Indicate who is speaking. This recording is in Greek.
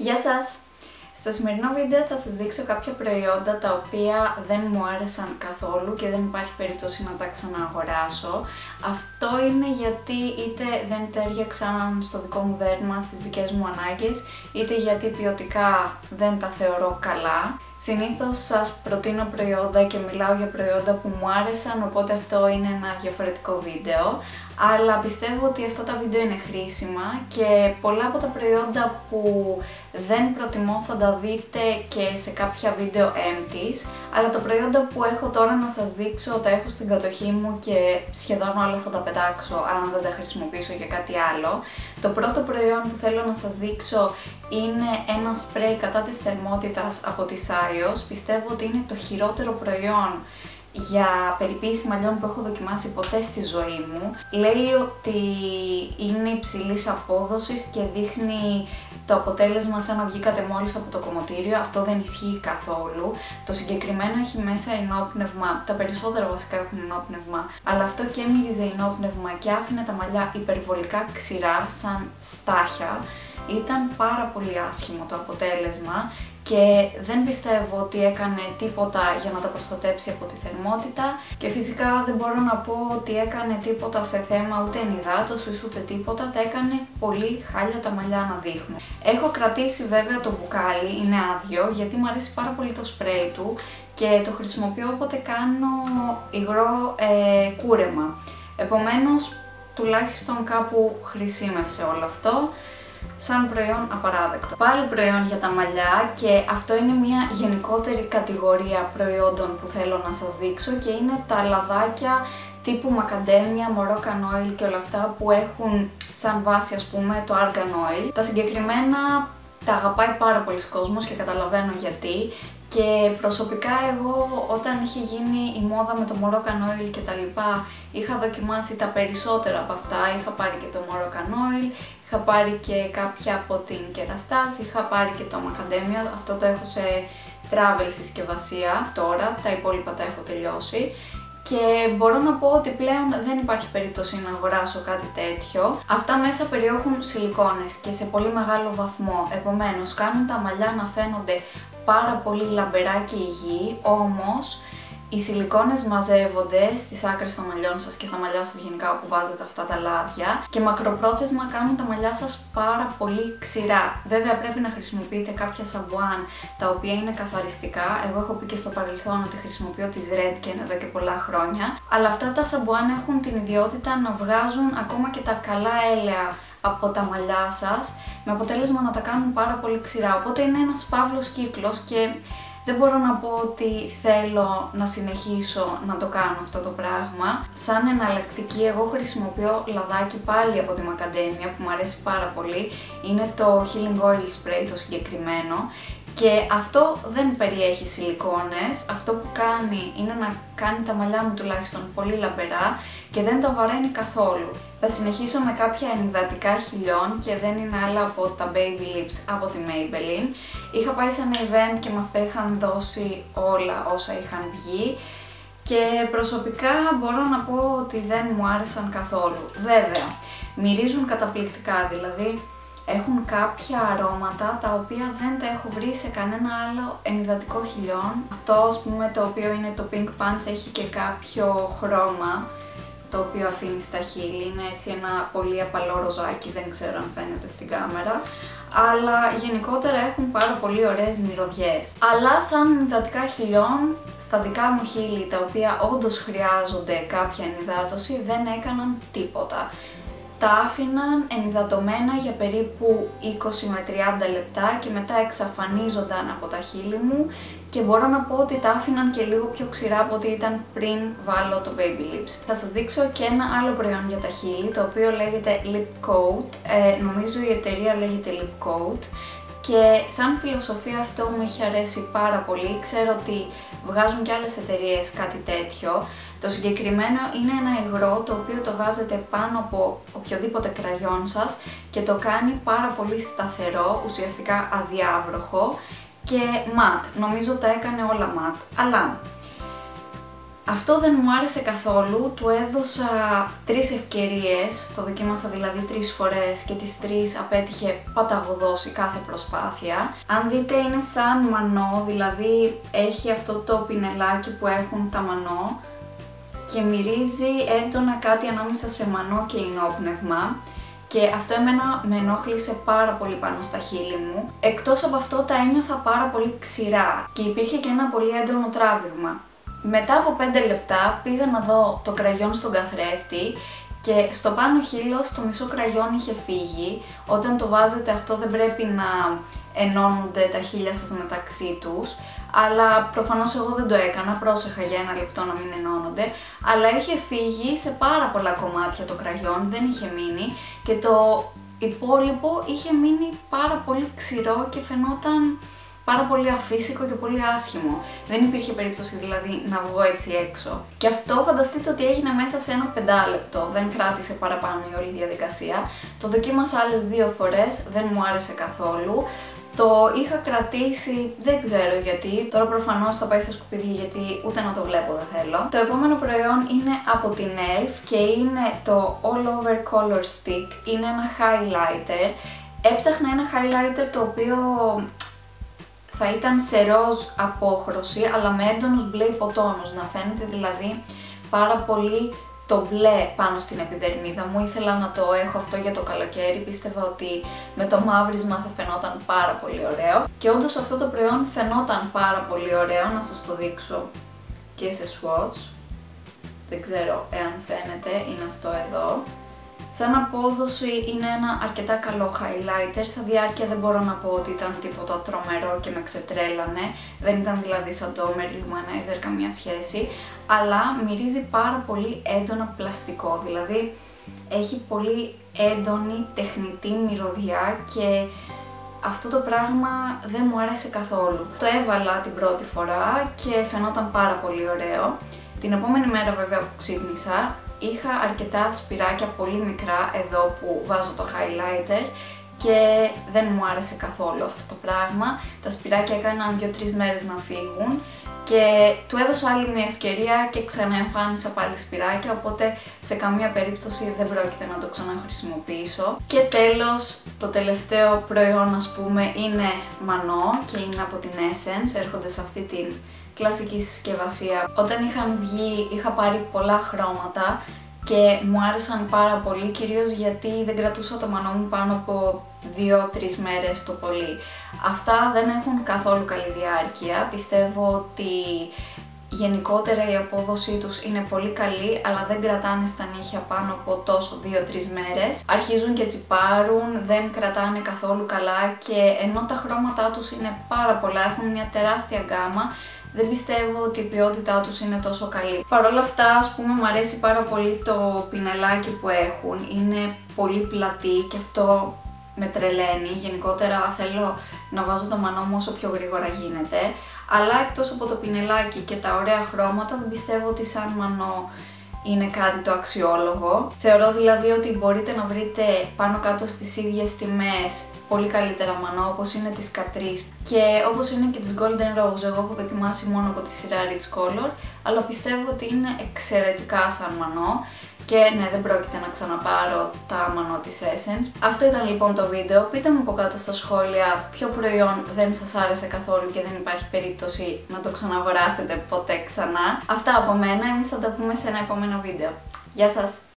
Speaker 1: Γεια σας! Στο σημερινό βίντεο θα σας δείξω κάποια προϊόντα τα οποία δεν μου άρεσαν καθόλου και δεν υπάρχει περίπτωση να τα ξανααγοράσω. Αυτό είναι γιατί είτε δεν τέριαξαν στο δικό μου δέρμα, στις δικές μου ανάγκες, είτε γιατί ποιοτικά δεν τα θεωρώ καλά. Συνήθως σας προτείνω προϊόντα και μιλάω για προϊόντα που μου άρεσαν, οπότε αυτό είναι ένα διαφορετικό βίντεο. Αλλά πιστεύω ότι αυτά τα βίντεο είναι χρήσιμα και πολλά από τα προϊόντα που δεν προτιμώ θα τα δείτε και σε κάποια βίντεο empties. Αλλά τα προϊόντα που έχω τώρα να σας δείξω τα έχω στην κατοχή μου και σχεδόν όλα θα τα πετάξω αν δεν τα χρησιμοποιήσω για κάτι άλλο. Το πρώτο προϊόν που θέλω να σας δείξω είναι ένα σπρέι κατά της θερμότητας από τη Σάιος. Πιστεύω ότι είναι το χειρότερο προϊόν για περιποίηση μαλλιών που έχω δοκιμάσει ποτέ στη ζωή μου. Λέει ότι είναι υψηλής απόδοσης και δείχνει το αποτέλεσμα σαν να βγήκατε μόλις από το κομμωτήριο, αυτό δεν ισχύει καθόλου. Το συγκεκριμένο έχει μέσα ενόπνευμα, τα περισσότερα βασικά έχουν ενόπνευμα, αλλά αυτό και μύριζε ενόπνευμα και άφηνε τα μαλλιά υπερβολικά ξηρά σαν στάχια. Ήταν πάρα πολύ άσχημο το αποτέλεσμα και δεν πιστεύω ότι έκανε τίποτα για να τα προστατέψει από τη θερμότητα και φυσικά δεν μπορώ να πω ότι έκανε τίποτα σε θέμα ούτε ενυδάτωσης ούτε τίποτα, τα έκανε πολύ χάλια τα μαλλιά να δείχνουν. Έχω κρατήσει βέβαια το μπουκάλι, είναι άδειο γιατί μου αρέσει πάρα πολύ το σπρέι του και το χρησιμοποιώ όποτε κάνω υγρό ε, κούρεμα. Επομένως τουλάχιστον κάπου χρησιμεύσε όλο αυτό σαν προϊόν απαράδεκτο. Πάλι προϊόν για τα μαλλιά και αυτό είναι μια γενικότερη κατηγορία προϊόντων που θέλω να σας δείξω και είναι τα λαδάκια τύπου μακαντέμια, moroccan oil και όλα αυτά που έχουν σαν βάση ας πούμε το argan oil. Τα συγκεκριμένα τα αγαπάει πάρα πολλοί κόσμος και καταλαβαίνω γιατί και προσωπικά εγώ όταν είχε γίνει η μόδα με το Moroccan Oil και τα λοιπά είχα δοκιμάσει τα περισσότερα από αυτά, είχα πάρει και το Moroccan Oil, είχα πάρει και κάποια από την Kerastase, είχα πάρει και το Macadamia, αυτό το έχω σε travel συσκευασία τώρα, τα υπόλοιπα τα έχω τελειώσει. Και μπορώ να πω ότι πλέον δεν υπάρχει περίπτωση να αγοράσω κάτι τέτοιο. Αυτά μέσα περιέχουν σιλικόνες και σε πολύ μεγάλο βαθμό, επομένως κάνουν τα μαλλιά να φαίνονται πάρα πολύ λαμπερά και υγιή, όμως οι σιλικόνες μαζεύονται στις άκρες των μαλλιών σας και στα μαλλιά σας γενικά όπου βάζετε αυτά τα λάδια και μακροπρόθεσμα κάνουν τα μαλλιά σας πάρα πολύ ξηρά. Βέβαια πρέπει να χρησιμοποιείτε κάποια σαμπουάν τα οποία είναι καθαριστικά. Εγώ έχω πει και στο παρελθόν ότι χρησιμοποιώ τις Redken εδώ και πολλά χρόνια. Αλλά αυτά τα σαμπουάν έχουν την ιδιότητα να βγάζουν ακόμα και τα καλά έλαια από τα μαλλιά σας με αποτέλεσμα να τα κάνουν πάρα πολύ ξηρά. Οπότε είναι ένας παύλος κύκλος και δεν μπορώ να πω ότι θέλω να συνεχίσω να το κάνω αυτό το πράγμα. Σαν εναλλακτική εγώ χρησιμοποιώ λαδάκι πάλι από τη Macadamia που μου αρέσει πάρα πολύ. Είναι το Healing Oil Spray το συγκεκριμένο και αυτό δεν περιέχει σιλικόνες, αυτό που κάνει είναι να κάνει τα μαλλιά μου τουλάχιστον πολύ λαμπερά και δεν τα βαραίνει καθόλου. Θα συνεχίσω με κάποια ενυδατικά χιλιών και δεν είναι άλλα από τα Baby Lips από τη Maybelline. Είχα πάει σε ένα event και μας τα είχαν δώσει όλα όσα είχαν βγει και προσωπικά μπορώ να πω ότι δεν μου άρεσαν καθόλου. Βέβαια, μυρίζουν καταπληκτικά, δηλαδή έχουν κάποια αρώματα τα οποία δεν τα έχω βρει σε κανένα άλλο ενυδατικό χιλιόν. Αυτό ας πούμε το οποίο είναι το Pink Punch έχει και κάποιο χρώμα το οποίο αφήνει στα χείλη, είναι έτσι ένα πολύ απαλό ροζάκι, δεν ξέρω αν φαίνεται στην κάμερα αλλά γενικότερα έχουν πάρα πολύ ωραίες μυρωδιές. Αλλά σαν ενυδατικά χιλιών, στα δικά μου χείλη τα οποία όντως χρειάζονται κάποια ενυδάτωση δεν έκαναν τίποτα τα άφηναν ενυδατωμένα για περίπου 20 με 30 λεπτά και μετά εξαφανίζονταν από τα χείλη μου και μπορώ να πω ότι τα άφηναν και λίγο πιο ξηρά από ό,τι ήταν πριν βάλω το Baby Lips. Θα σας δείξω και ένα άλλο προϊόν για τα χείλη, το οποίο λέγεται Lip Coat. Ε, νομίζω η εταιρεία λέγεται Lip Coat και σαν φιλοσοφία αυτό μου έχει αρέσει πάρα πολύ. Ξέρω ότι βγάζουν και άλλες εταιρείες κάτι τέτοιο. Το συγκεκριμένο είναι ένα υγρό το οποίο το βάζετε πάνω από οποιοδήποτε κραγιόν σας και το κάνει πάρα πολύ σταθερό, ουσιαστικά αδιάβροχο και ματ. Νομίζω τα έκανε όλα ματ. Αλλά Αυτό δεν μου άρεσε καθόλου, του έδωσα τρεις ευκαιρίες, το δοκίμασα δηλαδή τρεις φορές και τις τρεις απέτυχε παταγωδώσει κάθε προσπάθεια. Αν δείτε είναι σαν μανό, δηλαδή έχει αυτό το πινελάκι που έχουν τα μανό και μυρίζει έντονα κάτι ανάμεσα σε μανό και ινόπνευμα και αυτό εμένα με ενόχλησε πάρα πολύ πάνω στα χείλη μου. Εκτός από αυτό τα ένιωθα πάρα πολύ ξηρά και υπήρχε και ένα πολύ έντονο τράβηγμα. Μετά από 5 λεπτά πήγα να δω το κραγιόν στον καθρέφτη και στο πάνω χείλος το μισό κραγιόν είχε φύγει. Όταν το βάζετε αυτό δεν πρέπει να ενώνονται τα χείλια σας μεταξύ τους. Αλλά προφανώς εγώ δεν το έκανα, πρόσεχα για ένα λεπτό να μην ενώνονται. Αλλά είχε φύγει σε πάρα πολλά κομμάτια το κραγιόν, δεν είχε μείνει. Και το υπόλοιπο είχε μείνει πάρα πολύ ξηρό και φαινόταν πάρα πολύ αφύσικο και πολύ άσχημο. Δεν υπήρχε περίπτωση δηλαδή να βγω έτσι έξω. Και αυτό φανταστείτε ότι έγινε μέσα σε ένα πεντάλεπτο, δεν κράτησε παραπάνω η όλη διαδικασία. Το δοκίμασα άλλες δύο φορές, δεν μου άρεσε καθόλου. Το είχα κρατήσει, δεν ξέρω γιατί, τώρα προφανώς θα πάει στα σκουπίδια γιατί ούτε να το βλέπω δεν θέλω. Το επόμενο προϊόν είναι από την ELF και είναι το All Over Color Stick, είναι ένα highlighter. Έψαχνα ένα highlighter το οποίο θα ήταν σε ροζ απόχρωση αλλά με έντονους μπλε υποτόνους, να φαίνεται δηλαδή πάρα πολύ το μπλε πάνω στην επιδερμίδα μου. Ήθελα να το έχω αυτό για το καλοκαίρι, πίστευα ότι με το μαύρισμα θα φαινόταν πάρα πολύ ωραίο. Και όντως αυτό το προϊόν φαινόταν πάρα πολύ ωραίο, να σας το δείξω και σε swatch. Δεν ξέρω εάν φαίνεται, είναι αυτό εδώ. Σαν απόδοση είναι ένα αρκετά καλό highlighter, στα διάρκεια δεν μπορώ να πω ότι ήταν τίποτα τρομερό και με ξετρέλανε, δεν ήταν δηλαδή σαν το Merry Luminizer καμία σχέση, αλλά μυρίζει πάρα πολύ έντονα πλαστικό, δηλαδή έχει πολύ έντονη τεχνητή μυρωδιά και αυτό το πράγμα δεν μου άρεσε καθόλου. Το έβαλα την πρώτη φορά και φαινόταν πάρα πολύ ωραίο. Την επόμενη μέρα βέβαια που ξύπνησα είχα αρκετά σπυράκια πολύ μικρά εδώ που βάζω το highlighter και δεν μου άρεσε καθόλου αυτό το πράγμα. Τα σπυράκια έκαναν 2-3 μέρες να φύγουν και του έδωσα άλλη μια ευκαιρία και ξαναεμφάνισα πάλι σπυράκια, οπότε σε καμία περίπτωση δεν πρόκειται να το ξαναχρησιμοποιήσω. Και τέλος, το τελευταίο προϊόν ας πούμε είναι μανό και είναι από την Essence, έρχονται σε αυτή την κλασική συσκευασία. Όταν είχαν βγει είχα πάρει πολλά χρώματα και μου άρεσαν πάρα πολύ, κυρίως γιατί δεν κρατούσα το μανό μου πάνω από 2-3 μέρες το πολύ. Αυτά δεν έχουν καθόλου καλή διάρκεια, πιστεύω ότι γενικότερα η απόδοσή τους είναι πολύ καλή, αλλά δεν κρατάνε στα νύχια πάνω από τόσο 2-3 μέρες. Αρχίζουν και τσιπάρουν, δεν κρατάνε καθόλου καλά και ενώ τα χρώματά τους είναι πάρα πολλά, έχουν μια τεράστια γκάμα, δεν πιστεύω ότι η ποιότητά τους είναι τόσο καλή. Παρ' όλα αυτά, ας πούμε, μου αρέσει πάρα πολύ το πινελάκι που έχουν. Είναι πολύ πλατή και αυτό με τρελαίνει. Γενικότερα θέλω να βάζω το μανό μου όσο πιο γρήγορα γίνεται. Αλλά εκτός από το πινελάκι και τα ωραία χρώματα, δεν πιστεύω ότι σαν μανό είναι κάτι το αξιόλογο. Θεωρώ δηλαδή ότι μπορείτε να βρείτε πάνω κάτω στις ίδιες τιμές πολύ καλύτερα μανό όπως είναι της Catrice και όπως είναι και της Golden Rose. Εγώ έχω δοκιμάσει μόνο από τη σειρά Rich Color αλλά πιστεύω ότι είναι εξαιρετικά σαν μανό και ναι, δεν πρόκειται να ξαναπάρω τα μανό της Essence. Αυτό ήταν λοιπόν το βίντεο. Πείτε μου από κάτω στα σχόλια ποιο προϊόν δεν σας άρεσε καθόλου και δεν υπάρχει περίπτωση να το ξαναγοράσετε ποτέ ξανά. Αυτά από μένα, εμείς θα τα πούμε σε ένα επόμενο βίντεο. Γεια σας!